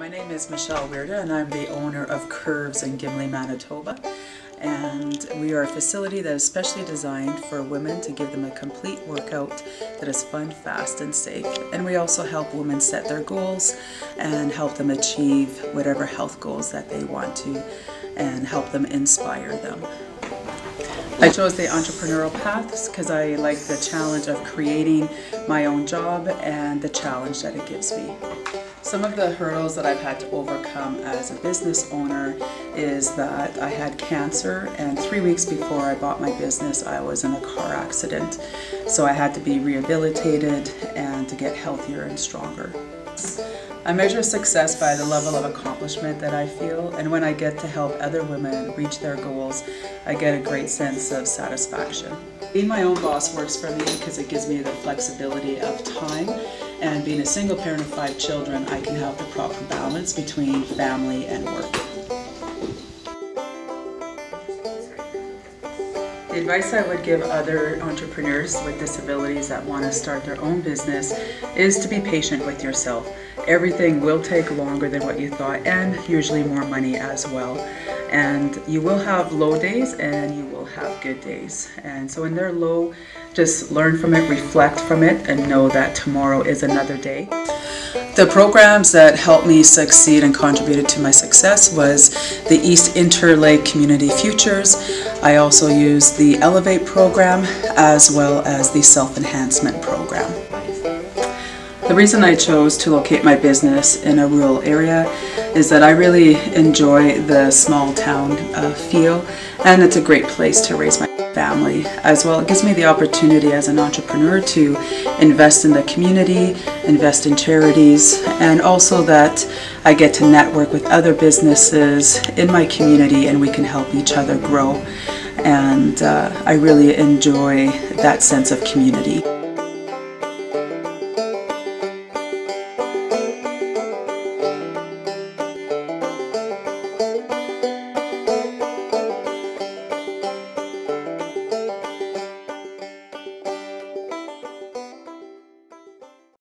my name is Michelle Wierda and I'm the owner of Curves in Gimli, Manitoba. And we are a facility that is specially designed for women to give them a complete workout that is fun, fast, and safe. And we also help women set their goals and help them achieve whatever health goals that they want to and help them inspire them. I chose the entrepreneurial path because I like the challenge of creating my own job and the challenge that it gives me. Some of the hurdles that I've had to overcome as a business owner is that I had cancer and three weeks before I bought my business I was in a car accident. So I had to be rehabilitated and to get healthier and stronger. I measure success by the level of accomplishment that I feel, and when I get to help other women reach their goals, I get a great sense of satisfaction. Being my own boss works for me because it gives me the flexibility of time, and being a single parent of five children, I can have the proper balance between family and work. The advice I would give other entrepreneurs with disabilities that want to start their own business is to be patient with yourself. Everything will take longer than what you thought and usually more money as well. And you will have low days and you will have good days. And so when they're low, just learn from it, reflect from it, and know that tomorrow is another day. The programs that helped me succeed and contributed to my success was the East Interlake Community Futures. I also used the Elevate program as well as the Self-Enhancement program. The reason I chose to locate my business in a rural area is that I really enjoy the small town uh, feel and it's a great place to raise my family as well. It gives me the opportunity as an entrepreneur to invest in the community, invest in charities, and also that I get to network with other businesses in my community and we can help each other grow. And uh, I really enjoy that sense of community.